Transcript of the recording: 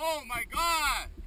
Oh my God!